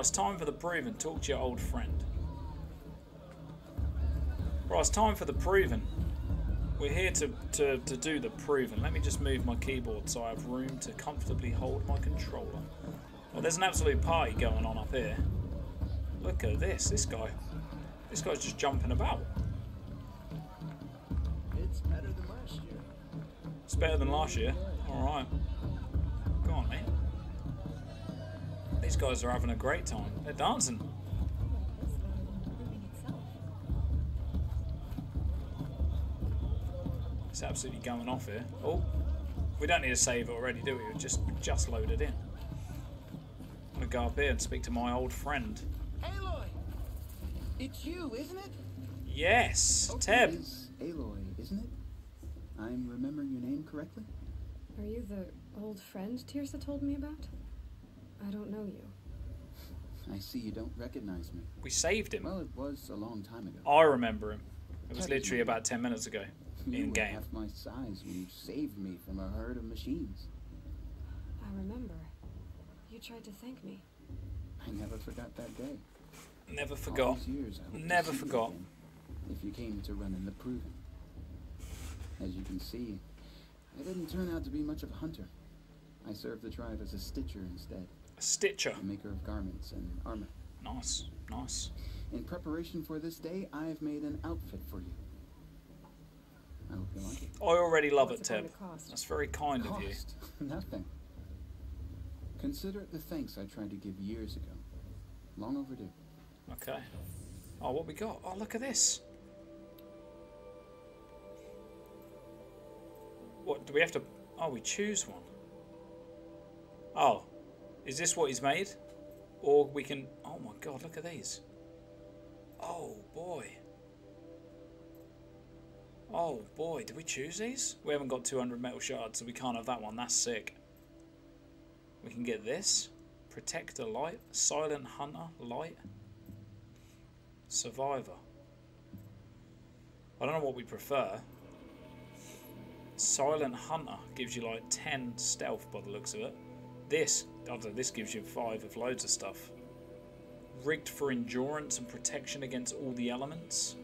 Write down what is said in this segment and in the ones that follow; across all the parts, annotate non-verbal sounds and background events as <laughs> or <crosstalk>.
Right, it's time for the proven. Talk to your old friend. Right, it's time for the proven. We're here to, to, to do the proven. Let me just move my keyboard so I have room to comfortably hold my controller. Well, there's an absolute party going on up here. Look at this. This guy. This guy's just jumping about. It's better than last year. It's better than last year. Alright. Guys are having a great time. They're dancing. It's absolutely going off here. Oh, we don't need to save it already, do we? We just just loaded in. I'm gonna go up here and speak to my old friend. Aloy! It's you, isn't it? Yes, oh, Okay, Teb. it's Aloy, isn't it? I'm remembering your name correctly? Are you the old friend Teersa told me about? I don't know you. I see you don't recognize me. We saved him. Well, it was a long time ago. I remember him. It was literally my about ten minutes ago. you in were game. half my size when you saved me from a herd of machines. I remember. You tried to thank me. I never forgot that day. Never forgot. years, I hope to Never see you forgot. If you came to run in the proven. As you can see, I didn't turn out to be much of a hunter. I served the tribe as a stitcher instead, A Stitcher. a maker of garments and armor. Nice, nice. In preparation for this day, I have made an outfit for you. I hope you like it. I already love it, What's it going Teb. to cost? That's very kind of you. <laughs> Nothing. Consider it the thanks I tried to give years ago. Long overdue. Okay. Oh, what we got? Oh, look at this. What do we have to? Oh, we choose one. Oh, is this what he's made? Or we can. Oh my God! Look at these. Oh boy. Oh boy! Did we choose these? We haven't got 200 metal shards, so we can't have that one. That's sick. We can get this. Protector light, silent hunter light. Survivor. I don't know what we prefer. Silent Hunter gives you like 10 stealth by the looks of it. This, this gives you 5 of loads of stuff. Rigged for endurance and protection against all the elements.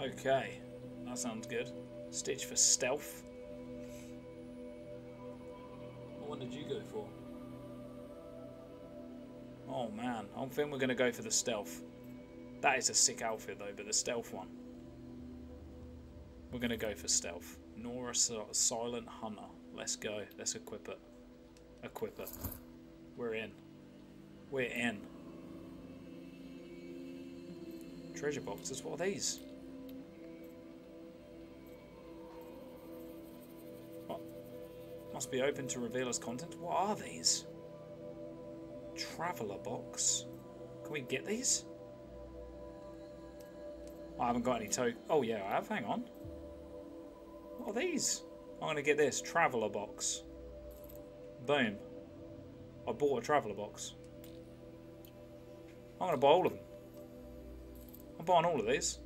Okay, that sounds good. Stitch for stealth. What one did you go for? Oh man, I think we're going to go for the stealth. That is a sick outfit though, but the stealth one. We're going to go for stealth. Nora Sil- Silent Hunter. Let's go. Let's equip it. Equip. We're in. We're in. Treasure boxes. What are these? What? Must be open to reveal as content. What are these? Traveller box. Can we get these? I haven't got any to. Oh yeah, I have. Hang on. What are these? I'm gonna get this traveller box. Boom. I bought a traveller box. I'm gonna buy all of them. I'm buying all of these.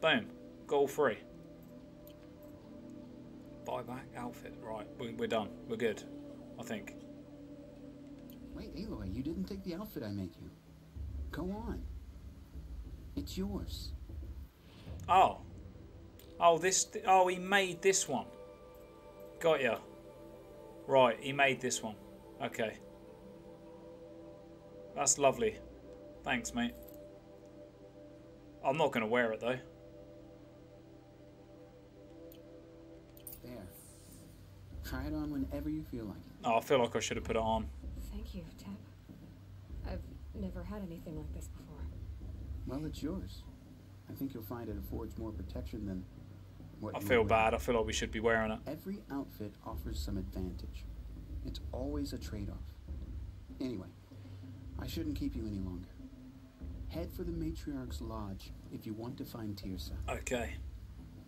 Boom. Got all three. Buy back outfit. Right, we- we're done. We're good. I think. Wait, Aloy, you didn't take the outfit I made you. Go on. It's yours. Oh. Oh, this. Oh, he made this one. Got ya. Right, he made this one. Okay. That's lovely. Thanks, mate. I'm not going to wear it, though. There. Try it on whenever you feel like it. Oh, I feel like I should have put it on. Thank you, Teb. I've never had anything like this before. Well, it's yours. I think you'll find it affords more protection than what I feel bad. I feel like we should be wearing it. Every outfit offers some advantage. It's always a trade-off. Anyway, I shouldn't keep you any longer. Head for the Matriarch's Lodge if you want to find Teersa. Okay.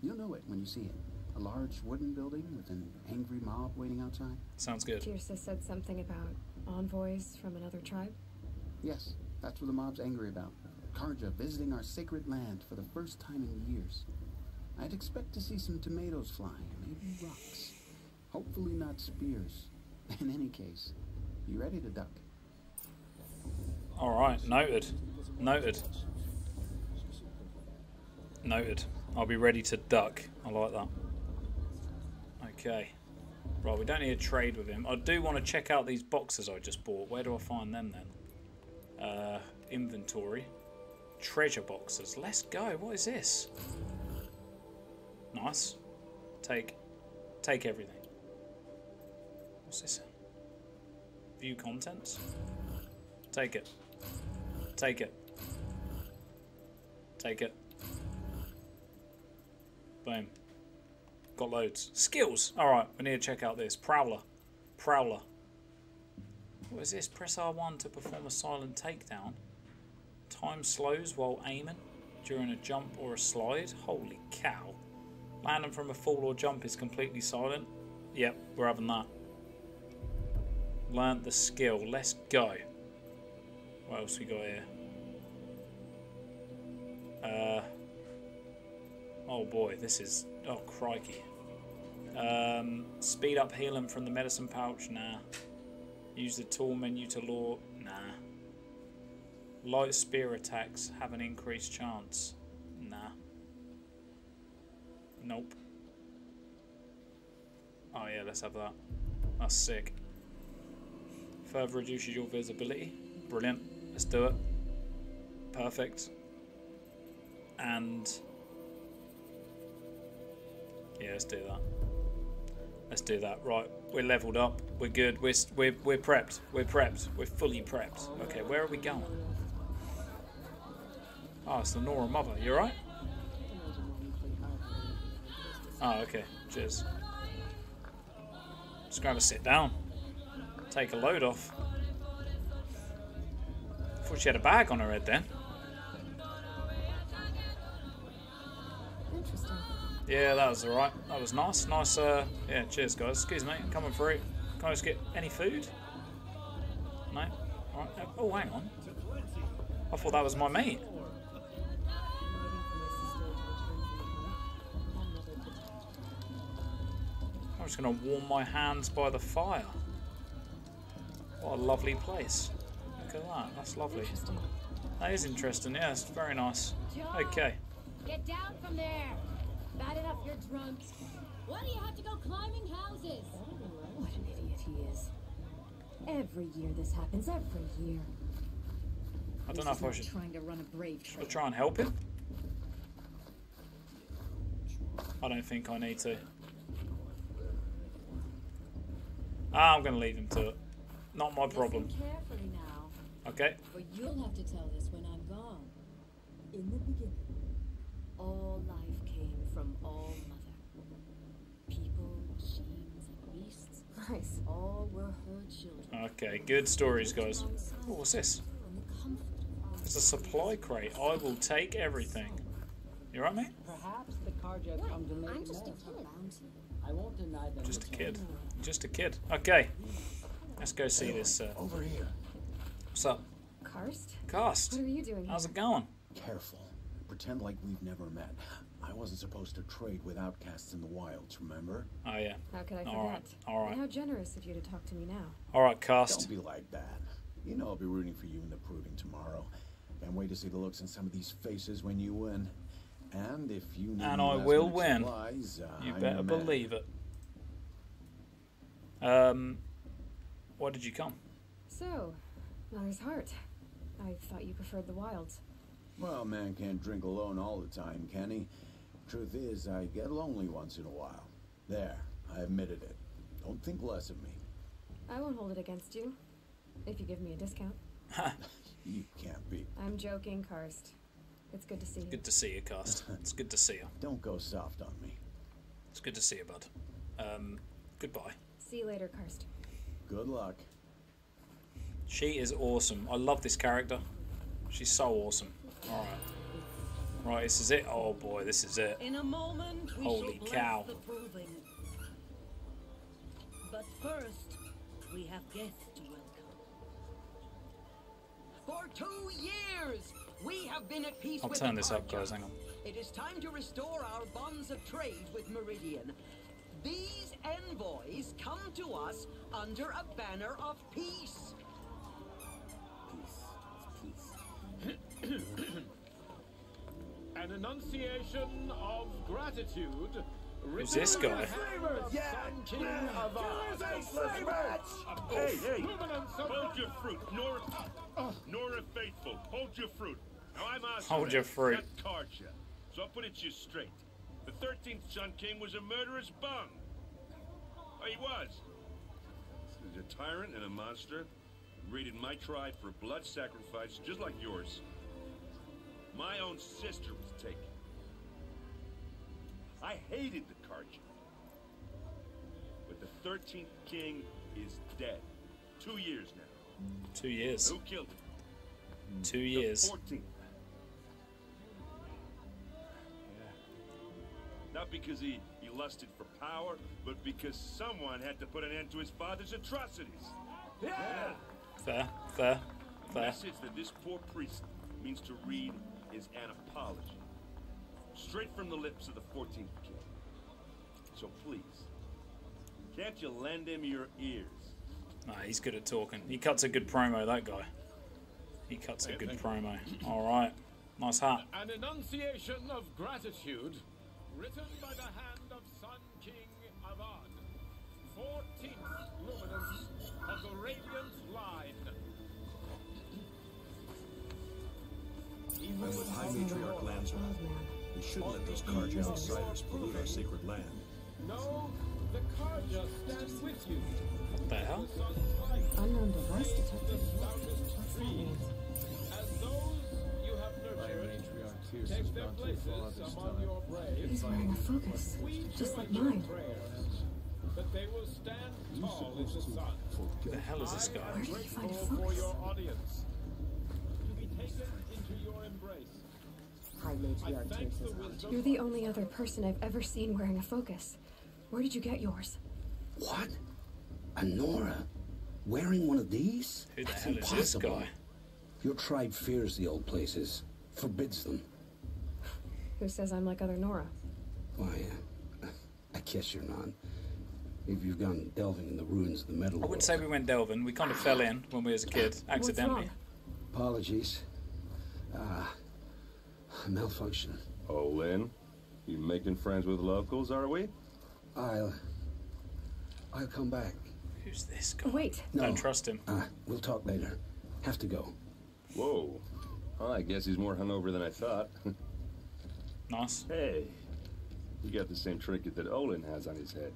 You'll know it when you see it. A large wooden building with an angry mob waiting outside. Sounds good. Teersa said something about envoys from another tribe. Yes, that's what the mob's angry about. Carja visiting our sacred land for the first time in years. I'd expect to see some tomatoes flying, maybe rocks. Hopefully not spears. <laughs> In any case, be ready to duck. All right, noted. Noted. Noted. I'll be ready to duck. I like that. Okay. Right, we don't need to trade with him. I do want to check out these boxes I just bought. Where do I find them then? Uh, inventory. Treasure boxes. Let's go. What is this? Nice. Take, take everything. What's this? View contents. Take it. Take it. Take it. Boom. Got loads. Skills! Alright, we need to check out this. Prowler. Prowler. What is this? Press R1 to perform a silent takedown. Time slows while aiming during a jump or a slide. Holy cow. Landing from a fall or jump is completely silent. Yep, we're having that. Learned the skill. Let's go. What else we got here? Uh, oh boy, this is... Oh, crikey. Um, speed up healing from the medicine pouch? Nah. Use the tool menu to lure? Nah. Light spear attacks have an increased chance? Nope. Oh yeah, let's have that. That's sick. Further reduces your visibility. Brilliant. Let's do it. Perfect. And yeah, let's do that. Let's do that. Right, we're leveled up. We're good. We're we're we're prepped. We're prepped. We're fully prepped. Okay, where are we going? Oh, it's the Nora mother. You alright? Oh, okay. Cheers. Just grab a sit down. Take a load off. Thought she had a bag on her head then. Interesting. Yeah, that was alright. That was nice. Nice, uh, yeah, cheers guys. Excuse me, coming through. Can I just get any food? No? Alright. Oh, hang on. I thought that was my mate. I'm going to warm my hands by the fire. What a lovely place. Look at that. That's lovely. That is interesting. Yeah, it's very nice. Okay. Get down from there! Bad enough you're drunk. Why do you have to go climbing houses? What an idiot he is. Every year this happens, every year. I don't know if I should, trying to run a brave should I trail. try and help him. I don't think I need to. Ah, I'm going to leave him to it. Not my problem. Carefully now, Okay. for you'll have to tell this when I'm gone. In the beginning, All life came from All Mother. people, machines, and beasts Nice. all were her children. Okay, good stories, guys. Oh, what's this? And the comfort of It's a supply crate. I will take everything. You right, mate? Perhaps the Carja come to make I'm just a kid. I won't deny them. Just a kid. chance. Just a kid. Okay. Let's go see this. Uh, Over here. what's up? Karst? Cast. What are you doing here? How's it going? Careful. Pretend like we've never met. I wasn't supposed to trade with outcasts in the wilds, remember? Oh, yeah. How could I forget? All right, all right. And how generous of you to talk to me now. All right, Don't be like that. You know I'll be rooting for you in the proving tomorrow. Can't wait to see the looks on some of these faces when you win. And if you need And I will win. supplies, You I'm better your believe it. Um, why did you come? So, Mother's Heart. I thought you preferred the wilds. Well, man can't drink alone all the time, can he? Truth is, I get lonely once in a while. There, I admitted it. Don't think less of me. I won't hold it against you. If you give me a discount. <laughs> You can't be. I'm joking, Karst. It's good to see you. Good to see you, Cast. <laughs> It's good to see you. Don't go soft on me. It's good to see you, bud. Um, goodbye. See you later, Karst. Good luck. She is awesome. I love this character. She's so awesome. Alright. Right, this is it. Oh boy, this is it. In a moment, we Holy shall bless cow. the proving. But first, we have guests to welcome. For two years, we have been at peace I'll with turn this up, guys. Hang on. It is time to restore our bonds of trade with Meridian. These envoys come to us under a banner of peace. Peace. It's An enunciation of gratitude. Who's this guy? Sun King Avad. Hey, hey! Hold your fruit, nor, Nora. Ah. Nora Faithful, hold your fruit. Now I'm. Hold your fruit. That Carja. So I'll put it to you straight. The 13th Sun King was a murderous bung. Oh, he was. A tyrant and a monster. Raided my tribe for blood sacrifice, just like yours. My own sister was taken. I hated the Carja. But the 13th king is dead. Two years now. Two years. Who killed him? Two years. The 14th. Not because he, he lusted for power, but because someone had to put an end to his father's atrocities. Yeah! Fair, fair, The fair. message that this poor priest means to read is an apology. Straight from the lips of the 14th king. So please, can't you lend him your ears? Nah, he's good at talking. He cuts a good promo, that guy. He cuts a good promo. Alright. Nice hat. An enunciation of gratitude written by the hand of Sun King Avad, 14th luminous of the Radiant Line. I'm with High Matriarch Lansra. We shouldn't let those Carja outsiders pollute our sacred land. No, the Carja stand with you. What the hell? Unknown device detected. What's that mean? Take their places among your brave. He's wearing a focus, just like join your mine. prayers that they will stand tall in the sun. Who the hell is this guy? I am grateful for your audience. To be taken into your embrace. High Matriarch thank the Teersa's wisdom You're the only other person I've ever seen wearing a focus. Where did you get yours? What? A Nora? Wearing one of these? Who the That's hell is this impossible. guy? Your tribe fears the old places, forbids them. Who says I'm like other Nora? Why, uh, <laughs> I guess you're not. If you've gone delving in the ruins of the metal I wouldn't say we went delving. We kind of fell in when we was a kid, accidentally. Apologies. Ah, malfunction. Oh, Lynn, you making friends with locals, are we? I'll. I'll come back. Who's this guy? Wait. No. Don't trust him. Uh, we'll talk later. Have to go. Whoa. Well, I guess he's more hungover than I thought. <laughs> nice. Hey, you got the same trinket that Olin has on his head.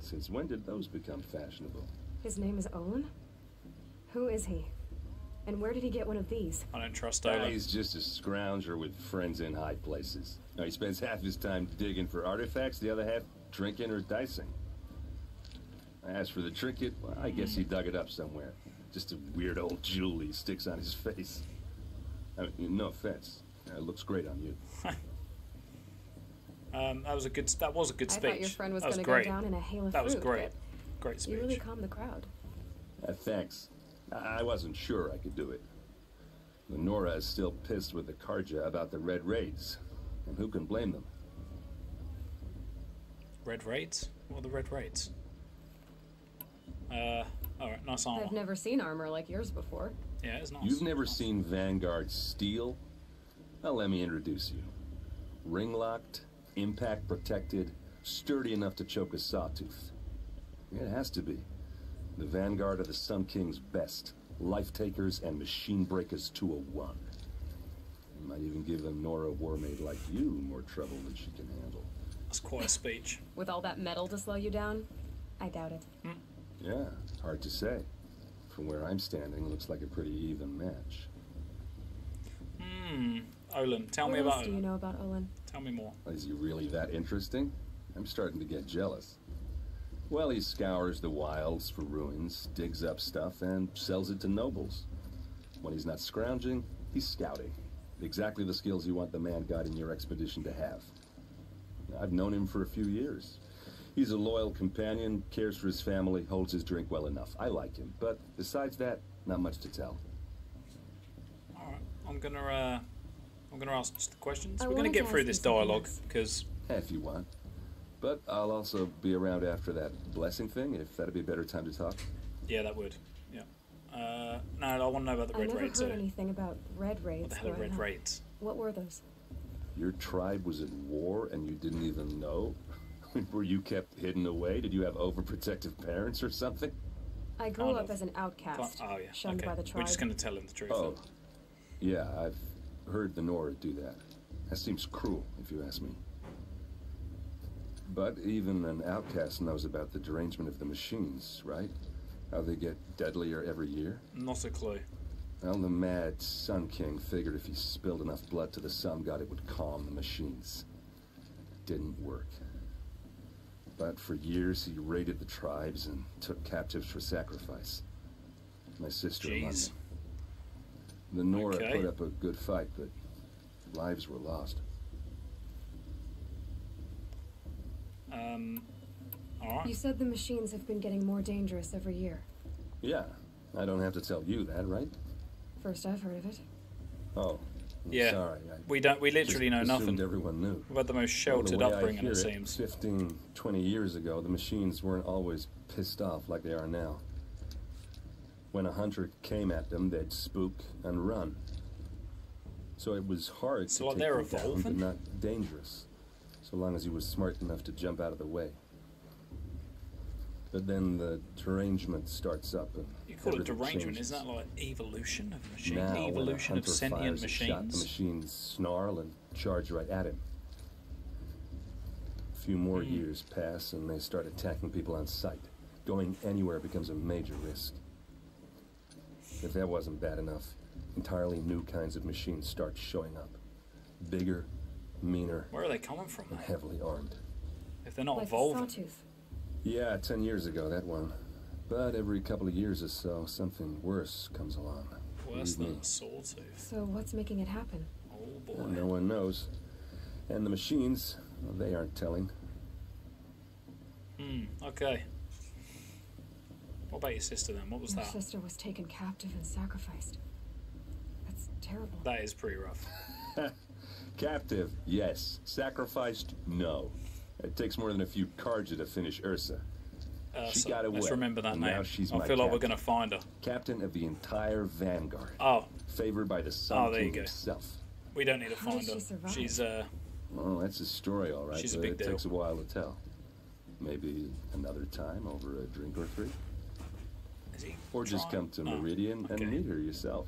Since when did those become fashionable? His name is Olin? Who is he? And where did he get one of these? I don't trust Ah, Olin. he's just a scrounger with friends in high places. Now, he spends half his time digging for artifacts, the other half drinking or dicing. As for the trinket, well, I guess he dug it up somewhere. Just a weird old jewel he sticks on his <laughs> face. I mean, no offense. It looks great on you. <laughs> Um, that was a good. That was a good I speech. thought your friend was that was going to go great. down in a hail of That was fruit, great. Great speech. You really calmed the crowd. Uh, thanks. I I wasn't sure I could do it. Lenora is still pissed with the Carja about the Red Raids. And who can blame them? Red raids? What are the red raids? Uh, alright, nice armor. I've never seen armor like yours before. Yeah, it's nice. You've never seen Vanguard steel? Well, let me introduce you. Ring locked, impact protected, sturdy enough to choke a sawtooth. It has to be. The Vanguard of the Sun King's best. Life takers and machine breakers to a one. Might even give a Nora Warmaid like you more trouble than she can handle. That's quite a speech. With all that metal to slow you down? I doubt it. Yeah, hard to say. From where I'm standing, looks like a pretty even match. Hmm. Olin, tell what me else about do you know about Olin? Tell me more. Is he really that interesting? I'm starting to get jealous. Well, he scours the wilds for ruins, digs up stuff, and sells it to nobles. When he's not scrounging, he's scouting. Exactly the skills you want the man guiding your expedition to have. I've known him for a few years. He's a loyal companion, cares for his family, holds his drink well enough. I like him, but besides that, not much to tell. Alright, I'm gonna, uh, I'm gonna ask just the questions. I We're gonna get through this dialogue, else. because... If you want. But I'll also be around after that blessing thing, if that'd be a better time to talk. Yeah, that would. Yeah. Uh, no, I want to know about the I red never raids. heard uh, anything about red raids. What the hell are red raids? What were those? Your tribe was at war and you didn't even know? <laughs> Were you kept hidden away? Did you have overprotective parents or something? I grew Kind up of. as an outcast, Oh yeah. shunned okay. by the We're just going to tell him the truth. Oh, yeah, I've heard the Nora do that. That seems cruel, if you ask me. But even an outcast knows about the derangement of the machines, right? How they get deadlier every year? Not a clue. Well, the mad Sun King figured if he spilled enough blood to the Sun God, it would calm the machines. Didn't work. But for years, he raided the tribes and took captives for sacrifice. My sister among Jeez. them. The Nora Okay. put up a good fight, but lives were lost. Um, all right. You said the machines have been getting more dangerous every year. Yeah, I don't have to tell you that, right? First I've heard of it. Oh, I'm Yeah. sorry. I We don't. We literally know nothing. everyone knew. We've had the most Well, sheltered the upbringing, it it seems. 15, 20 years ago, the machines weren't always pissed off like they are now. When a hunter came at them, they'd spook and run. So it was hard So, to take them down, but not dangerous, so long as he was smart enough to jump out of the way. But then the derangement starts up, and You call it derangement? changes. Isn't that like evolution of machines? Now, evolution of sentient fires a shot, the machines? machines snarl and charge right at him. A few more Hmm. years pass, and they start attacking people on sight. Going anywhere becomes a major risk. If that wasn't bad enough, entirely new kinds of machines start showing up. Bigger, meaner, Where are they coming from? and heavily armed. If they're not like the evolving, sawtooth. Yeah, ten years ago, that one. But every couple of years or so, something worse comes along. worse Believe than me. sawtooth. So what's making it happen? Oh Well, boy. no one knows. And the machines, well, they aren't telling. Hmm. Okay. What about your sister then? What was Your that? sister was taken captive and sacrificed. That's terrible. That is pretty rough. <laughs> <laughs> Captive, yes. Sacrificed, no. It takes more than a few Carja to finish Ersa. Uh, she so got away. let's remember that and name. Now she's I my feel like we're going to find her. Captain of the entire Vanguard. Oh, Favored by the Sun Oh, there King you go. himself. we don't need to How find her. she? She's uh, Well, that's a story, all right. She's a but big it deal. takes a while to tell. Maybe another time over a drink or three. Is he Or just come to Oh, Meridian okay. and meet her yourself.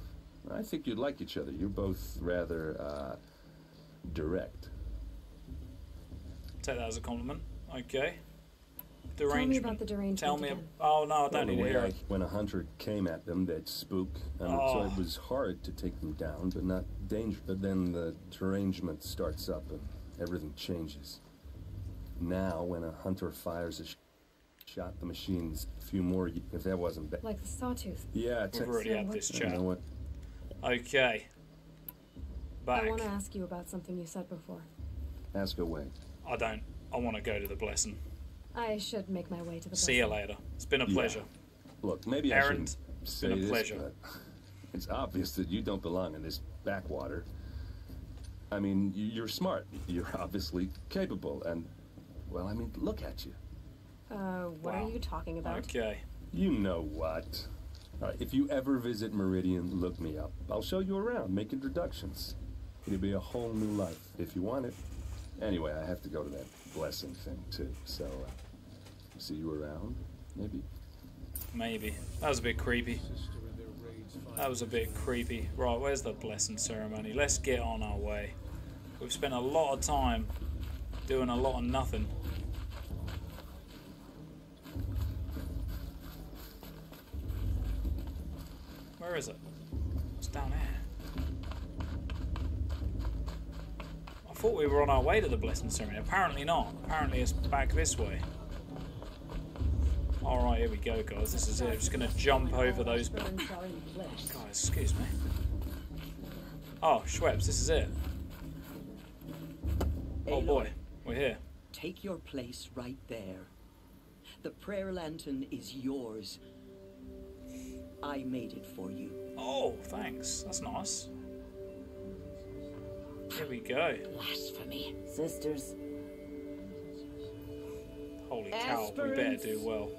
I think you'd like each other. You're both rather uh, direct. Take that as a compliment. Okay. Tell me about the derangement Tell me. again. Oh no, I don't the need to hear it. when a hunter came at them, they'd spook, and so Oh. it was hard to take them down, but not dangerous. But then the derangement starts up, and everything changes. Now, when a hunter fires a sh- shot, the machines a few more. y- If that wasn't bad, Like the sawtooth. yeah, We've already So had what's- this you know what? Okay. Back. I want to ask you about something you said before. Ask away. I don't. I want to go to the blessing. I should make my way to the See you later. It's been a Yeah. pleasure. Look, maybe I Erend, shouldn't it's say been a this, pleasure. but <laughs> it's obvious that you don't belong in this backwater. I mean, you're smart. You're obviously capable, and well, I mean, look at you. Uh, what Wow. are you talking about? Okay. You know what? All right, if you ever visit Meridian, look me up. I'll show you around, make introductions. It'll be a whole new life if you want it. Anyway, I have to go to that blessing thing too. So, uh, see you around, maybe. Maybe. That was a bit creepy. That was a bit creepy. Right, where's the blessing ceremony? Let's get on our way. We've spent a lot of time doing a lot of nothing. Where is it? It's down there. I thought we were on our way to the blessing ceremony. Apparently not. Apparently it's back this way. Alright, here we go, guys. This is it. I'm just going to jump over those. Guys, excuse me. Oh, Schweppes, this is it. Oh boy, we're here. Take your place right there. The prayer lantern is yours. I made it for you. Oh, thanks. That's nice. Here we go. Blasphemy. Sisters, Holy cow, we better do well.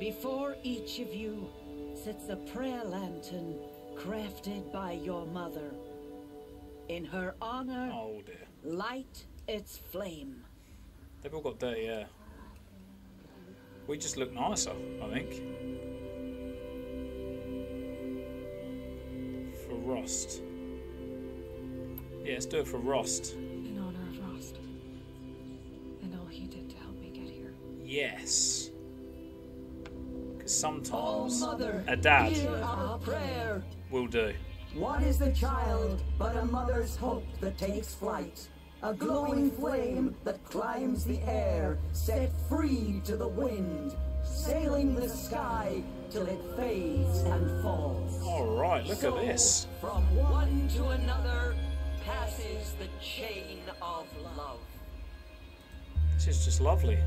Before each of you sits a prayer lantern crafted by your mother. In her honor, Oh dear. light its flame. They've all got dirty hair. We just look nicer, I think. Rost. Yeah, let's do it for Rost. In honor of Rost. And all he did to help me get here. Yes. Because sometimes Oh, Mother, a dad hear our prayer. will do. What is the child but a mother's hope that takes flight? A glowing flame that climbs the air, set free to the wind, sailing the sky till it fades and falls. Alright, look So, at this. From one to another passes the chain of love. This is just lovely.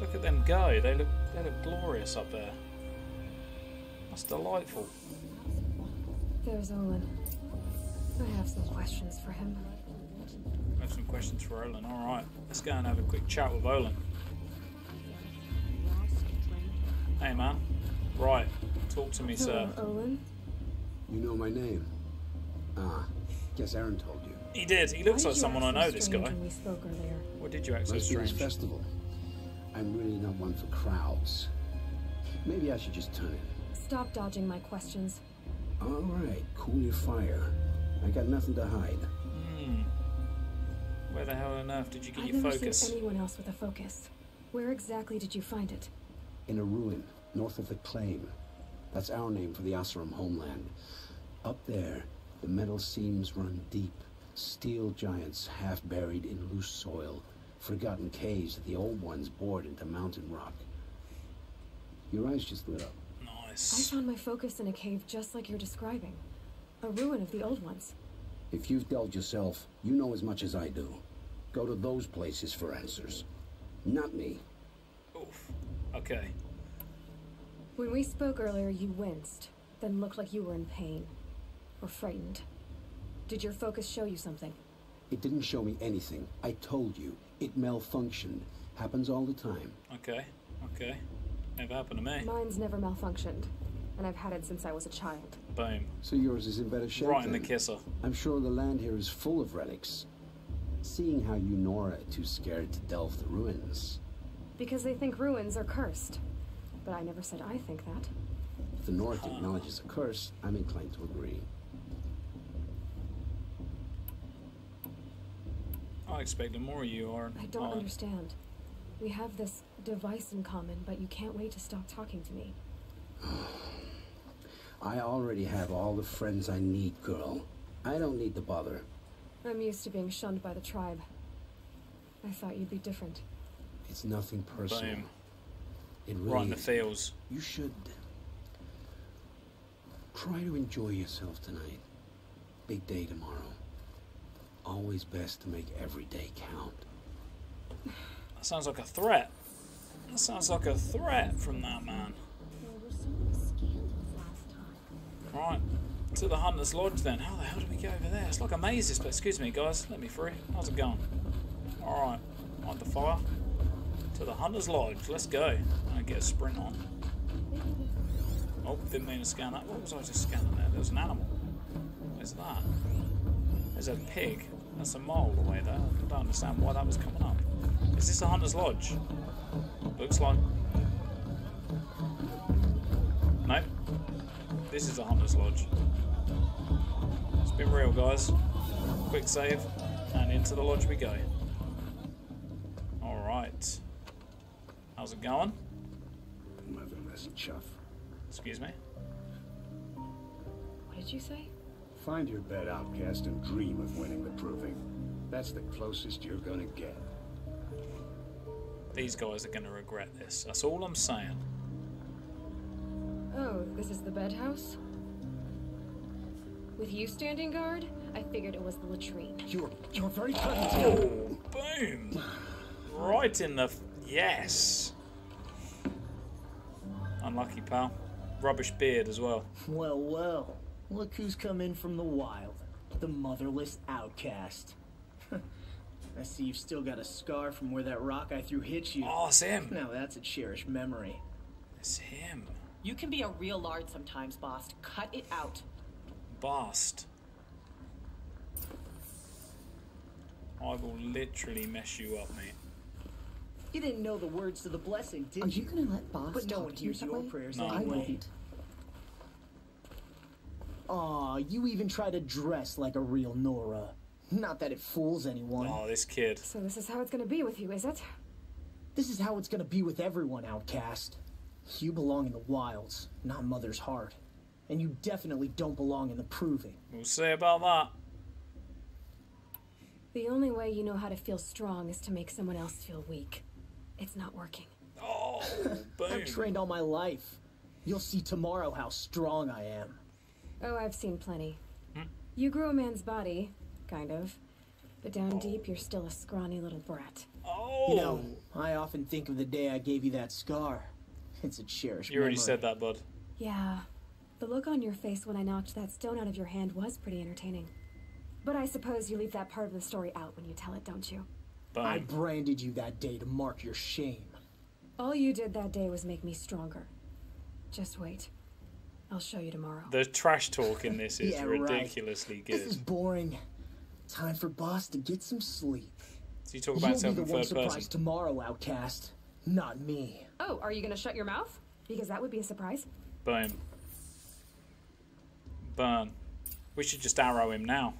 Look at them go. They look they look glorious up there. That's delightful. There's Olin. I have some questions for him. I have some questions for Olin. Alright, let's go and have a quick chat with Olin. Hey man. Right, talk to me, sir. Hello, Olin. You know my name? Ah, guess Erend told you. He did. He looks Why like someone I know, this guy. When we spoke earlier. What did you act so Must strange? festival. I'm really not one for crowds. Maybe I should just turn in. Stop dodging my questions. All right, cool your fire. I got nothing to hide. Hmm. Where the hell on earth did you get I've your never focus? seen anyone else with a focus. Where exactly did you find it? In a ruin, north of the Claim. That's our name for the Oseram homeland. Up there, the metal seams run deep. Steel giants half buried in loose soil. Forgotten caves that the old ones bored into mountain rock. Your eyes just lit up. Nice. I found my focus in a cave just like you're describing. A ruin of the old ones. If you've delved yourself, you know as much as I do. Go to those places for answers. Not me. Oof. Okay. When we spoke earlier, you winced, then looked like you were in pain. Or frightened. Did your focus show you something? It didn't show me anything. I told you. It malfunctioned. Happens all the time. Okay. Okay. Never happened to me. Mine's never malfunctioned, and I've had it since I was a child. Boom. So yours is in better shape Right in the kisser. I'm sure the land here is full of relics. Seeing how you Nora are too scared to delve the ruins. Because they think ruins are cursed. But I never said I think that. If the North acknowledges a curse, I'm inclined to agree. I expect the more you, are. I don't Aaron. understand. We have this device in common, but you can't wait to stop talking to me. <sighs> I already have all the friends I need, girl. I don't need to bother. I'm used to being shunned by the tribe. I thought you'd be different. It's nothing personal. Boom. It really Right in the isn't. feels. You should try to enjoy yourself tonight. Big day tomorrow. Always best to make every day count. That sounds like a threat. That sounds like a threat from that man. There were so many scandals last time. Right. To the Hunter's Lodge then. How the hell do we get over there? It's like a maze this place. Excuse me, guys. Let me free. How's it going? Alright. On the fire. To the Hunter's Lodge. Let's go. I get a sprint on. Oh, didn't mean to scan that. What was I just scanning there? There's an animal. Where's that? There's a pig. That's a mole away there. I don't understand why that was coming up. Is this a Hunter's Lodge? Looks like. Nope. This is a Hunter's Lodge. It's been real, guys. Quick save, and into the lodge we go. Alright. How's it going? Motherless chuff. Excuse me? What did you say? Find your bed, outcast, and dream of winning the proving. That's the closest you're gonna get. These guys are going to regret this. That's all I'm saying. Oh, this is the bedhouse? With you standing guard, I figured it was the latrine. You're you're very Oh, boom! Right in the. F- yes! Unlucky, pal. Rubbish beard as well. Well, well. Look who's come in from the wild. The motherless outcast. <laughs> I see you've still got a scar from where that rock I threw hit you. Oh, it's him. Now that's a cherished memory. It's him. You can be a real lard sometimes, Bast. Cut it out. Bast. I will literally mess you up, mate. You didn't know the words to the blessing, did Are you? you gonna let Bast But no talk one to hears that your way? prayers No. I anyway. wouldn't. Aw, you even try to dress like a real Nora. Not that it fools anyone. Oh, this kid. So this is how it's gonna be with you, is it? This is how it's gonna be with everyone, Outcast. You belong in the wilds, not Mother's heart. And you definitely don't belong in the proving. We'll see about that. The only way you know how to feel strong is to make someone else feel weak. It's not working. Oh, boom. <laughs> I've trained all my life. You'll see tomorrow how strong I am. Oh, I've seen plenty. Hmm? You grew a man's body, kind of. But down deep, you're still a scrawny little brat. Oh. You know, I often think of the day I gave you that scar. It's a cherished You already memory. said that, bud. Yeah. The look on your face when I knocked that stone out of your hand was pretty entertaining. But I suppose you leave that part of the story out when you tell it, don't you? I branded you that day to mark your shame. All you did that day was make me stronger. Just wait. I'll show you tomorrow. The trash talk in this <laughs> is Yeah, right. ridiculously This is boring. Time for Bast to get some sleep. So you talk You'll about be yourself the in one first surprised person. tomorrow, Outcast. Not me. Oh, are you gonna shut your mouth? Because that would be a surprise. Boom. Burn. We should just arrow him now.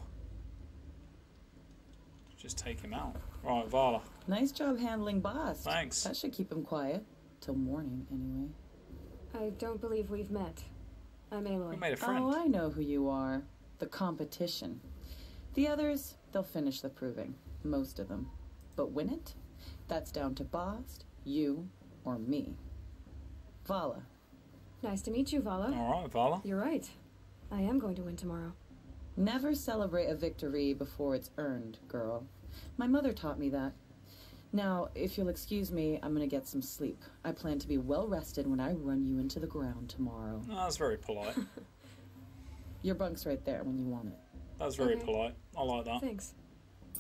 Just take him out. Right, Vala. Nice job handling Bast. Thanks. That should keep him quiet. Till morning, anyway. I don't believe we've met. I'm Aloy. made a friend. Oh, I know who you are. The competition. The others, they'll finish the proving. Most of them. But win it? That's down to Bast, you, or me. Vala. Nice to meet you, Vala. All right, Vala. You're right. I am going to win tomorrow. Never celebrate a victory before it's earned, girl. My mother taught me that. Now, if you'll excuse me, I'm gonna get some sleep. I plan to be well rested when I run you into the ground tomorrow. No, that's very polite. <laughs> <laughs> Your bunk's right there when you want it. That's very Okay. polite. I like that. Thanks.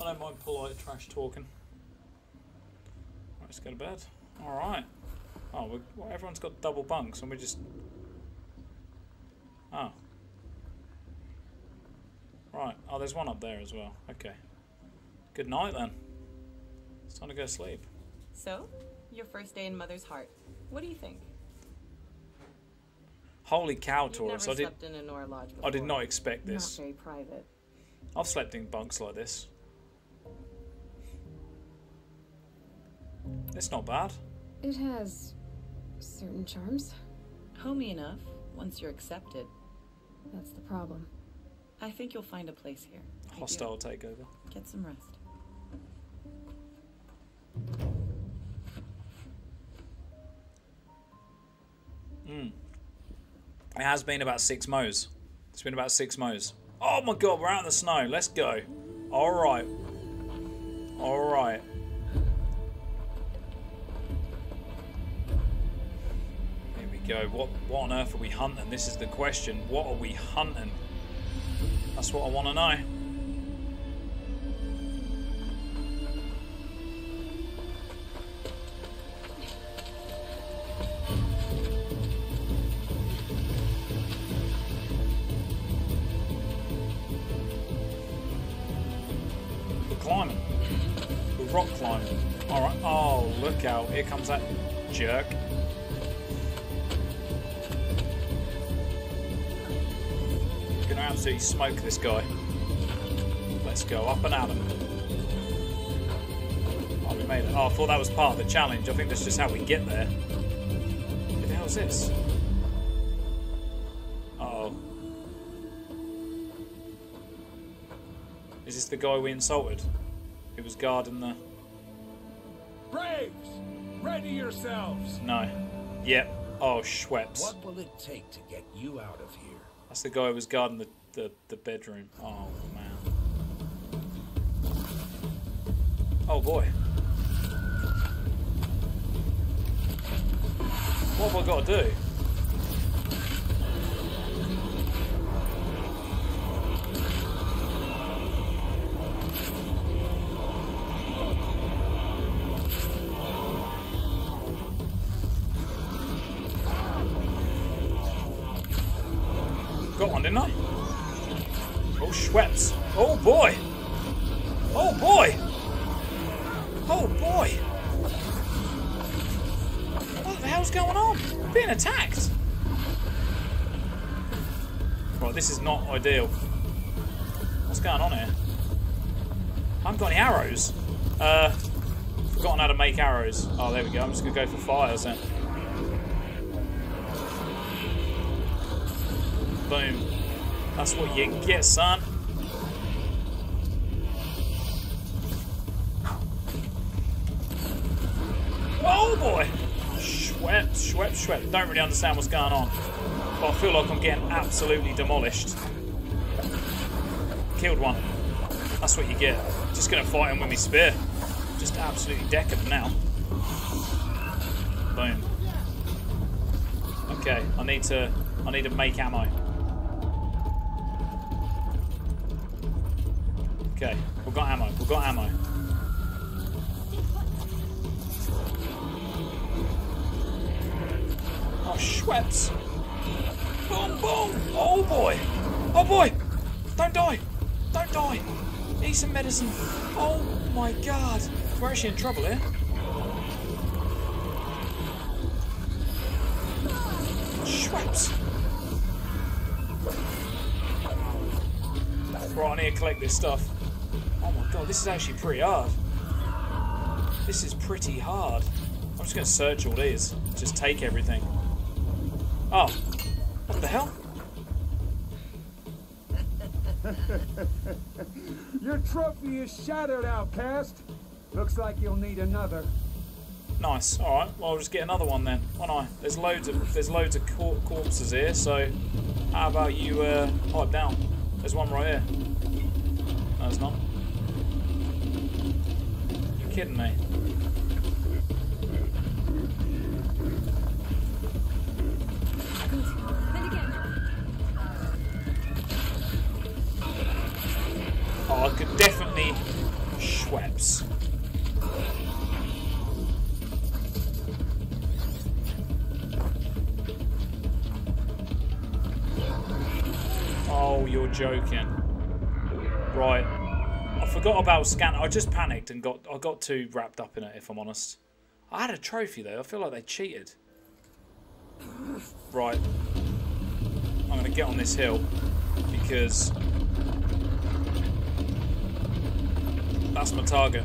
I don't mind polite trash talking. Let's go to bed. All right. Oh, we well, everyone's got double bunks, and we just. Oh. Right. Oh, there's one up there as well. Okay. Good night then. It's time to go to sleep. So, your first day in Mother's Heart. What do you think? Holy cow, Taurus! I did. slept in a Nora Lodge I did not expect this. Not very private. I've slept in bunks like this. It's not bad. It has certain charms. Homey enough, once you're accepted. That's the problem. I think you'll find a place here. Hostile takeover. Get some rest. Mm. It has been about six mows. It's been about six mows. Oh my god, we're out in the snow. Let's go. Alright. Alright. Here we go. What, what on earth are we hunting? This is the question. What are we hunting? That's what I want to know. That jerk. I'm Gonna absolutely smoke this guy. Let's go up and at him. Oh, we made it. Oh, I thought that was part of the challenge. I think that's just how we get there. What the hell is this? Oh. Is this the guy we insulted? Who was guarding the. Yourselves. No. Yep. Oh, Schweppes. What will it take to get you out of here? That's the guy who was guarding the, the, the bedroom. Oh, man. Oh, boy. What have I got to do? Oh, Oh, boy. Oh, boy. Oh, boy. What the hell's going on? Being attacked. Right, this is not ideal. What's going on here? I haven't got any arrows. Uh, forgotten how to make arrows. Oh, there we go. I'm just going to go for fires then. Boom. That's what you get, son. I don't really understand what's going on. But I feel like I'm getting absolutely demolished. Killed one. That's what you get. Just gonna fight him with my spear. Just absolutely decking him now. Boom. Okay, I need to I need to make ammo. Trouble here. Schweppes! Right, I need to collect this stuff. Oh my god, this is actually pretty hard. This is pretty hard. I'm just going to search all these. Just take everything. Oh. What the hell? <laughs> Your trophy is shattered, outcast. Looks like you'll need another. Nice. All right. Well, I'll just get another one then. Why not? There's loads of there's loads of cor corpses here. So, how about you uh, pipe down? There's one right here. No, there's not. You're kidding me? I just panicked and got I got too wrapped up in it. If I'm honest, I had a trophy though. I feel like they cheated. Right. I'm gonna get on this hill because that's my target.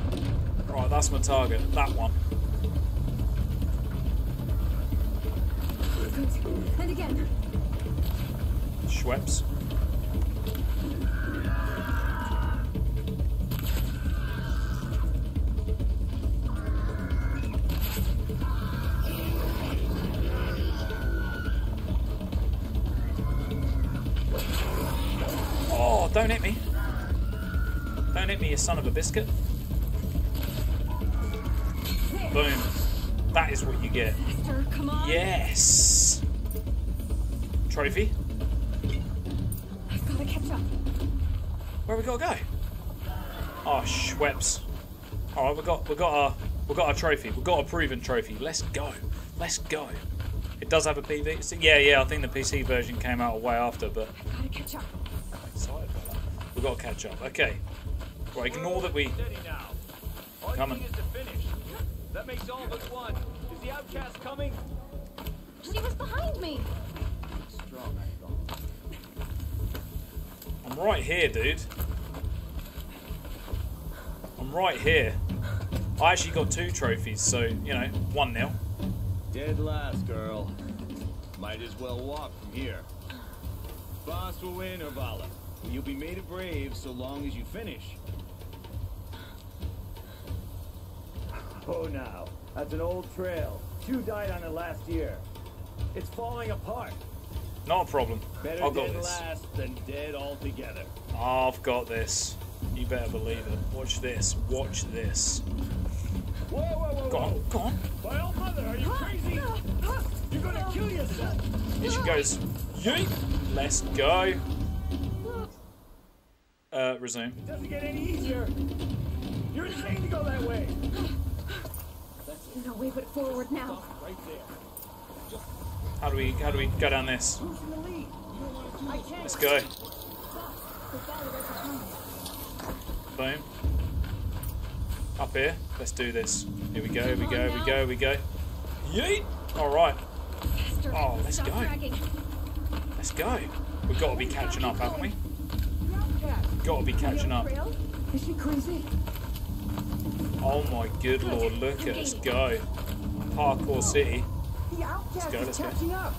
Right, that's my target. That one. And again. Schweppes. Son of a biscuit. Boom. That is what you get. Sir, come on. Yes. Trophy. I've got to catch up. Where we gotta go? Oh, Schweppes. All right, we got we got our we got our trophy. We got a proven trophy. Let's go. Let's go. It does have a PV. Yeah, yeah. I think the PC version came out way after, but I Gotta catch up. excited about that. We got to catch up. Okay. Right, ignore that we. Steady Coming. is. That makes all but one. Is the outcast coming? She was behind me. Strong, I thought. I'm right here, dude. I'm right here. I actually got two trophies, so you know, one nil. Dead last, girl. Might as well walk from here. Boss will win, Urvala. You'll be made a brave so long as you finish. Oh, now. That's an old trail. Two died on it last year. It's falling apart. Not a problem. Better I've got dead this. last than dead altogether. I've got this. You better believe it. Watch this. Watch this. Whoa, whoa, whoa, Go on. Go on. My old mother, are you crazy? You're gonna kill yourself. Here she goes. Yeet. Let's go. Uh, resume. It doesn't get any easier. You're insane to go that way. No way but forward now. Right there. How do we how do we go down this? Who's in the lead? I Let's go. Boom. Up here. Let's do this. Here we go, here we go, here we go, here we go. Yeet! Alright. Oh, let's go. Let's go. We've got to be catching up, haven't we? Got to be catching up. Is she crazy? Oh my good lord, look at us go. Parkour City. Outcast go, let's go. catching up.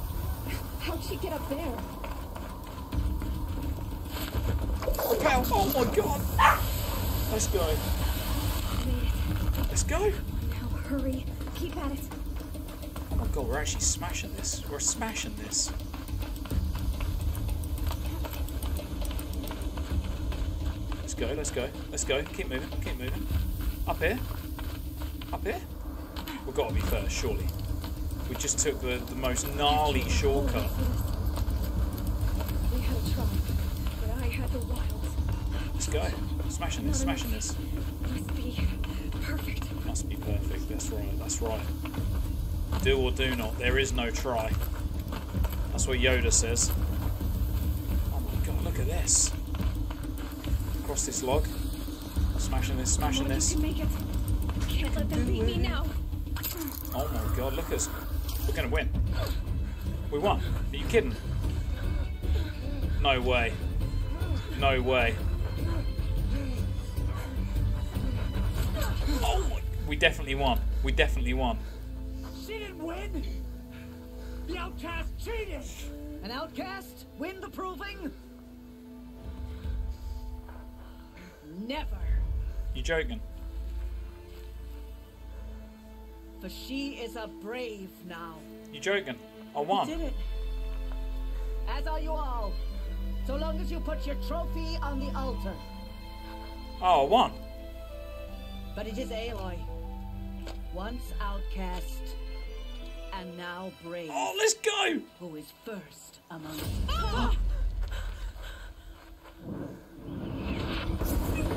How'd she get up there? Oh my god! Let's go. Let's go. Now hurry. Keep at it. Oh my god, we're actually smashing this. We're smashing this. Let's go, let's go, let's go. Keep moving, keep moving. Up here. Up here. We've got to be first, surely. We just took the, the most gnarly shortcut. We had a try, but I had the wilds. Let's go. Smashing this, smashing this. Must be perfect. Must be perfect. That's right, that's right. Do or do not. There is no try. That's what Yoda says. Oh my god, look at this. Across this log. Smashing this, smashing this. You make it. Can't let them beat me now. Oh my god, look at us. We're gonna win. We won. Are you kidding? No way. No way. Oh my. We definitely won. We definitely won. She didn't win! The outcast cheated! An outcast? Win the proving? Never. You joking? For she is a brave now. You joking? I won. You did it. As are you all. So long as you put your trophy on the altar. Oh, I won. But it is Aloy. Once outcast, and now brave. Oh, let's go! Who is first among us?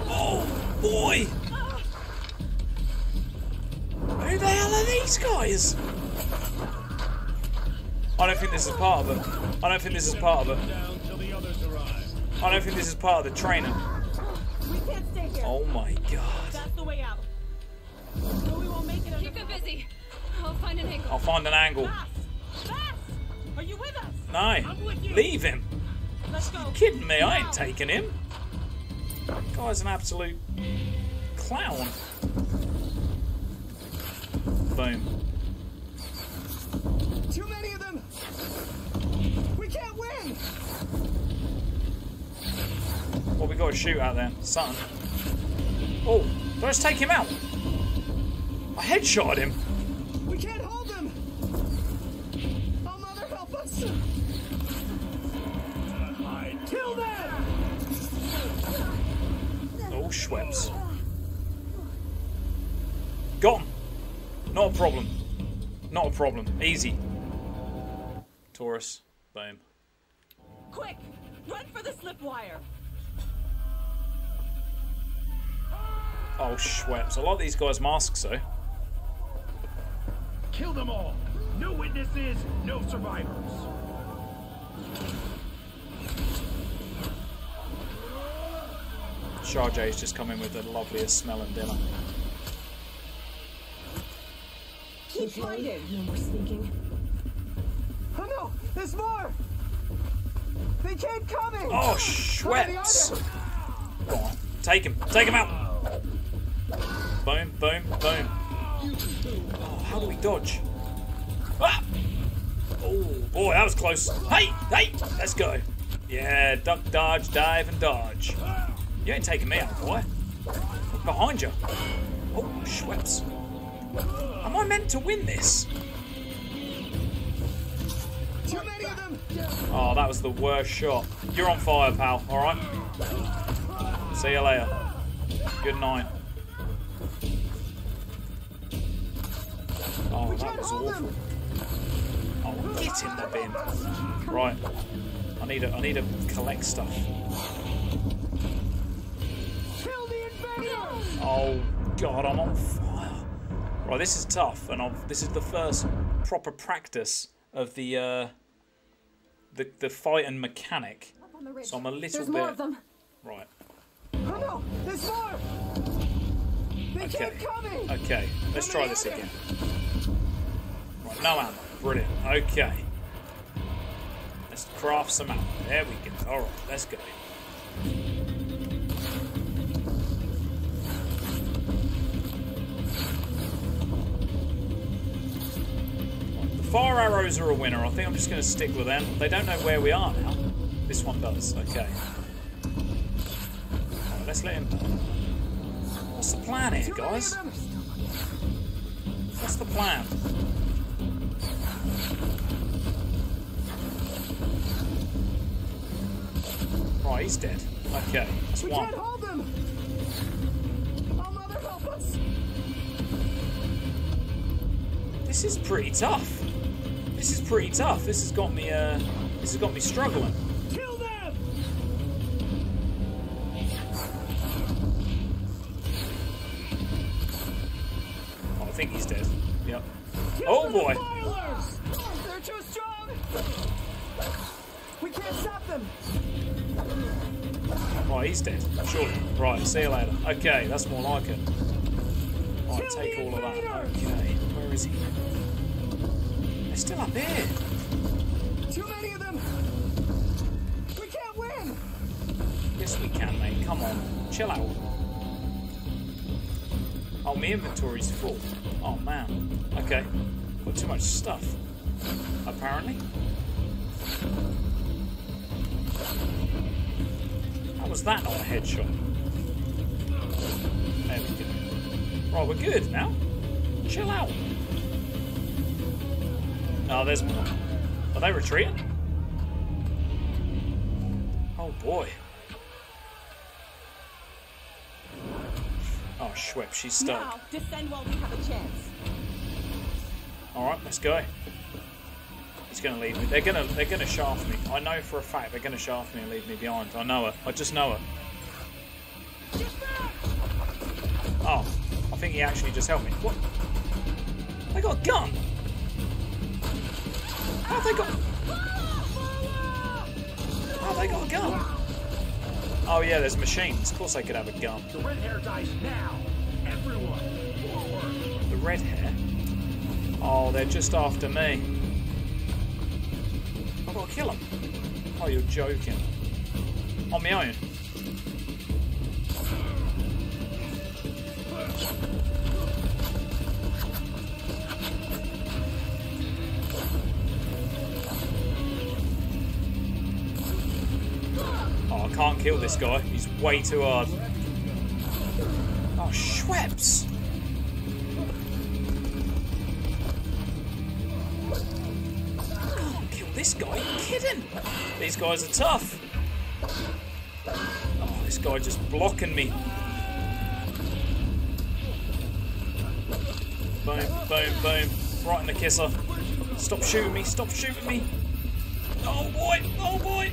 Oh boy! Who the hell are these guys? I don't think this is part of it. I don't think this is part of it. I don't think this is part of the training. We can't stay here. Oh my god. That's the way out. No, we won't make it. Keep it busy. I'll find an angle. I'll find an angle. Bast! Bast! Are you with us? No. I'm with you. Leave him. Let's go. You kidding me? I ain't taking him. Oh, Guy's an absolute clown. Boom. Too many of them. We can't win. What we got to shoot at then? Something. Oh, let's take him out. I headshot him. We can't hold them. Oh, mother, help us. Kill them. Oh, Schweppes. Gone. Not a problem. Not a problem. Easy. Taurus. Boom. Quick, run for the slip wire. Oh, Schweppes. I like these guys' masks, though. Kill them all. No witnesses, no survivors. Sharjay's just come in with the loveliest smelling dinner. Keep fighting. No more sneaking. Oh no, there's more. They keep coming. Oh, Where are the Go on. Take him. Take him out. Boom, boom, boom. Oh, how do we dodge? Ah! Oh, boy, that was close. Hey, hey, let's go. Yeah, duck, dodge, dive, and dodge. You ain't taking me out, boy. Behind you. Oh, Schweppes. Am I meant to win this? Oh, that was the worst shot. You're on fire, pal, alright? See you later. Good night. Oh, that was awful. Oh, get in the bin. Right. I need to I need to collect stuff. Oh god, I'm on fire. Right, this is tough, and I've, this is the first proper practice of the uh, the the fight and mechanic. Up on the ridge. So I'm a little There's bit more of them. right. Oh no! There's more! They Okay. keep coming! Okay, let's try this again. Right, no ammo. Brilliant. Okay. Let's craft some ammo. There we go. Alright, let's go. Fire arrows are a winner. I think I'm just going to stick with them. They don't know where we are now. This one does. Okay. Right, let's let him. What's the plan here, guys? What's the plan? Right, he's dead. Okay, that's We one. can't hold them! Oh, mother, help us! This is pretty tough. This is pretty tough. This has got me. Uh, this has got me struggling. Kill them! Oh, I think he's dead. Yep. Kill Oh the boy. defilers! They're too strong! We can't stop them! Right, he's dead. Surely. Right, see you later. Okay, that's more like it. Right, take all of that. Okay, where is he? They're still up here. Too many of them! We can't win! Yes, we can, mate. Come on. Chill out. Oh, my inventory's full. Oh, man. Okay. Got too much stuff. Apparently. How was that not a headshot? There we go. Right, we're good now. Chill out. Oh, there's more. Are they retreating? Oh boy. Oh, Schwepp, she's stuck. Now, descend while we have a chance. Alright, let's go. He's gonna leave me. They're gonna they're gonna shaft me. I know for a fact they're gonna shaft me and leave me behind. I know it. I just know it. Oh, I think he actually just helped me. What? They got a gun! How they got How they got a gun? Oh yeah, there's machines. Of course they could have a gun. The red hair dies now! Everyone, forward! The red hair? Oh, they're just after me. I've got to kill them. Oh, you're joking. On my own. Can't kill this guy. He's way too hard. Oh, Schweppes! can't kill this guy. Kidding? These guys are tough. Oh, this guy just blocking me. Boom, boom, boom. Right in the kisser. Stop shooting me. Stop shooting me. Oh boy. Oh boy.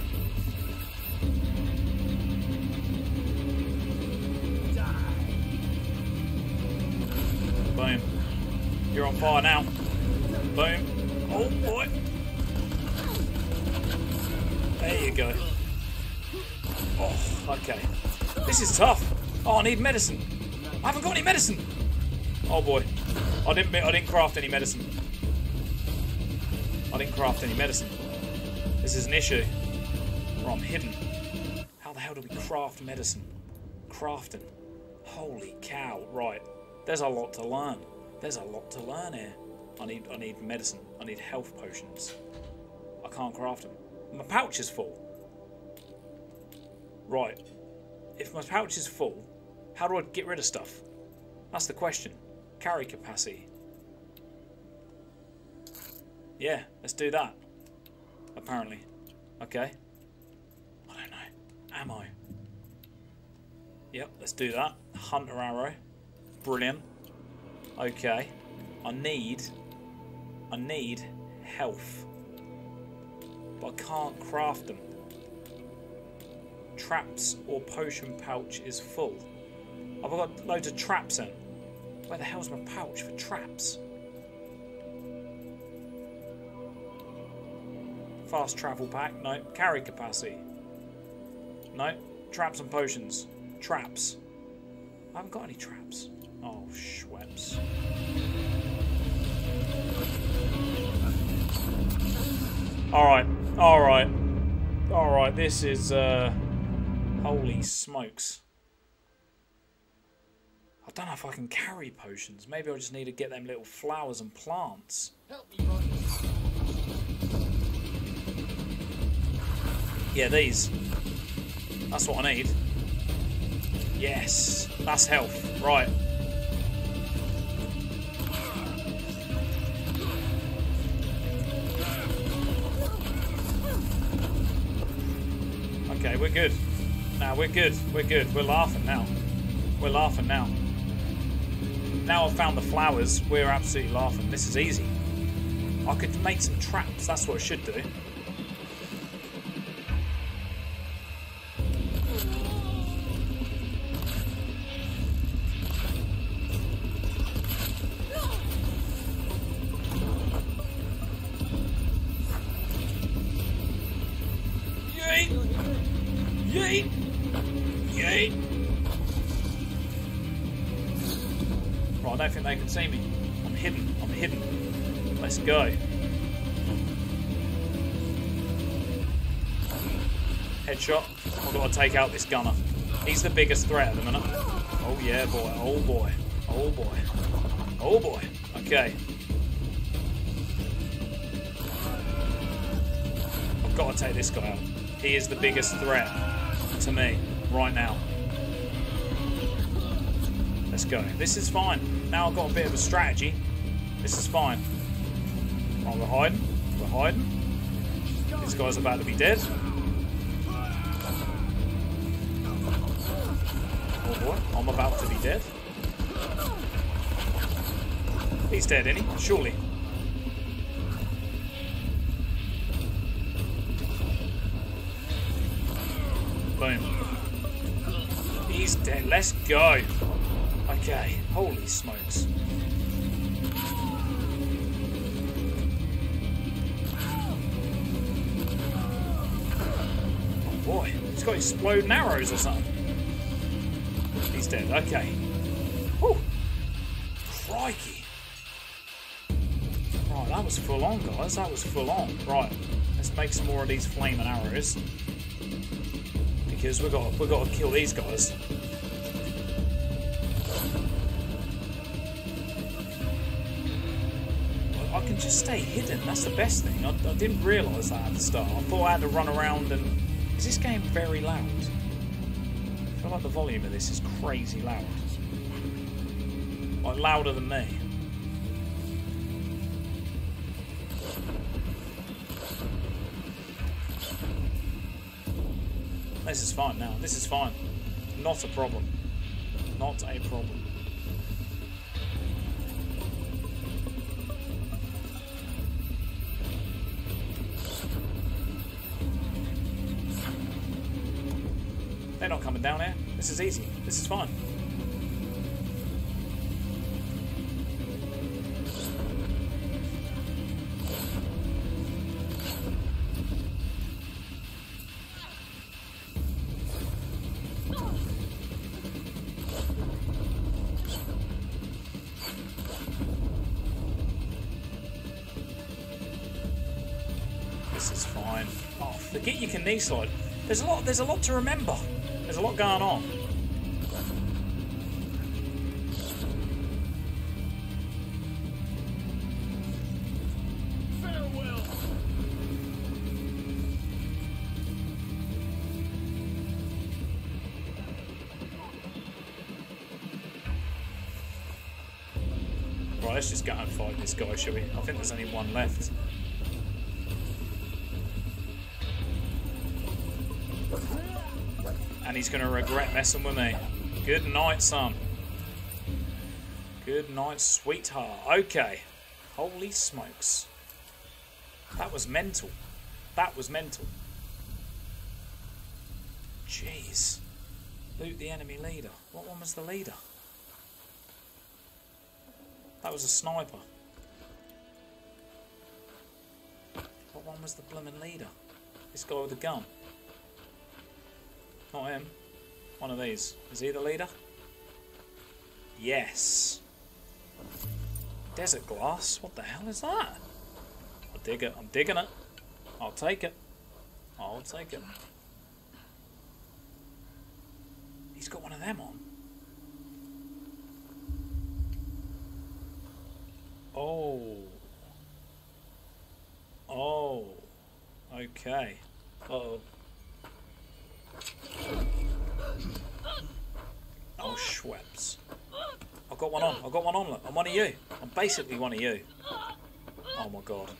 On fire now. Boom. Oh boy. There you go. Oh, okay. This is tough. Oh, I need medicine. I haven't got any medicine. Oh boy. I didn't. I didn't craft any medicine. I didn't craft any medicine. This is an issue. Or I'm hidden. How the hell do we craft medicine? Crafting. Holy cow! Right. There's a lot to learn. There's a lot to learn here. I need. I need medicine. I need health potions. I can't craft them. My pouch is full. Right. If my pouch is full, how do I get rid of stuff? That's the question. Carry capacity. Yeah, let's do that. Apparently. Okay. I don't know. Ammo. Yep, let's do that. Hunter arrow. Brilliant. Okay. I need... I need health. But I can't craft them. Traps or potion pouch is full. I've got loads of traps in. Where the hell's my pouch for traps? Fast travel pack. No. Carry capacity. No. Traps and potions. Traps. I haven't got any traps. Oh, Schweppes. Alright, alright. Alright, this is, uh... Holy smokes. I don't know if I can carry potions. Maybe I just need to get them little flowers and plants. Yeah, these. That's what I need. Yes, that's health. Right. We're good. Now we're good. We're good. We're laughing now. We're laughing now. Now I've found the flowers, we're absolutely laughing. This is easy. I could make some traps. That's what I should do. Right, I don't think they can see me. I'm hidden. I'm hidden. Let's go. Headshot. I've got to take out this gunner. He's the biggest threat at the minute. Oh yeah, boy. Oh boy. Oh boy. Oh boy. Okay. I've got to take this guy out. He is the biggest threat to me right now. Let's go. This is fine. Now I've got a bit of a strategy. This is fine. Oh, we're hiding. We're hiding. This guy's about to be dead. Oh boy, I'm about to be dead. He's dead, isn't he? Surely. Let's go. Okay. Holy smokes. Oh boy. He's got exploding arrows or something. He's dead. Okay. Whew. Crikey. Right, that was full on, guys. That was full on. Right. Let's make some more of these flaming arrows. Because we've got we've got to kill these guys. Just stay hidden. That's the best thing. I, I didn't realise that at the start. I thought I had to run around and. Is this game very loud? I feel like the volume of this is crazy loud. Like louder than me. This is fine now. This is fine. Not a problem. Not a problem. This is easy. This is fine. This is fine. Oh, forget you can knee slide. There's a lot. There's a lot to remember. There's a lot going on. This guy, shall we? I think there's only one left. And he's going to regret messing with me. Good night, son. Good night, sweetheart. Okay. Holy smokes. That was mental. That was mental. Jeez. Loot the enemy leader. What one was the leader? That was a sniper. One was the blooming leader? This guy with the gun. Not him. One of these. Is he the leader? Yes. Desert glass? What the hell is that? I dig it. I'm digging it. I'll take it. I'll take it. He's got one of them on. Oh. Oh. Okay. Uh oh. Oh, Schweppes. I've got one on. I've got one on. Look. I'm one of you. I'm basically one of you. Oh my god.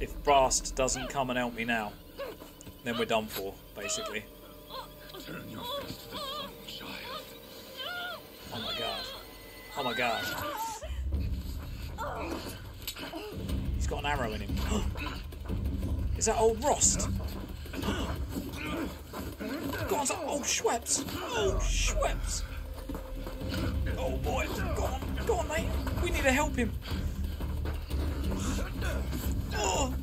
If Rost doesn't come and help me now, then we're done for, basically. Oh my god. Oh my god. He's got an arrow in him. <gasps> Is that old Rost? Go on, oh Schweppes! Oh Schweppes! Oh boy, go on, go on mate! We need to help him! <gasps> Oh,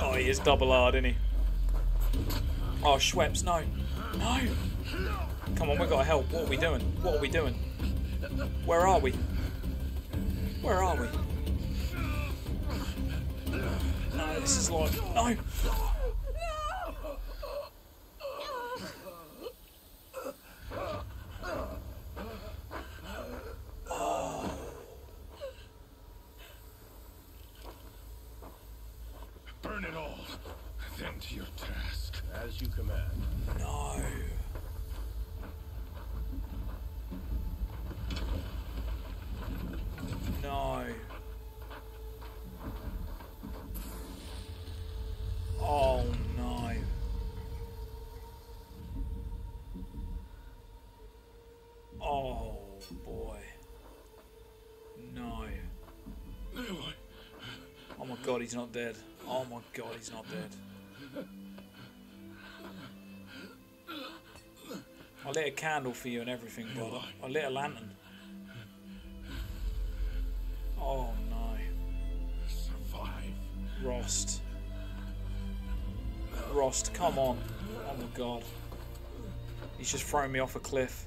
oh he is double hard, isn't he? Oh Schweppes, no! No! Come on, we've got to help. What are we doing? What are we doing? Where are we? Where are we? This is like... No! Burn it all. Then to your task. As you command. No. No. Oh no. Oh boy. No. Oh my god, he's not dead. Oh my god, he's not dead. I lit a candle for you and everything, brother. I lit a lantern. Oh no. Survive. Rost. Rost, come on. Oh my god. He's just thrown me off a cliff.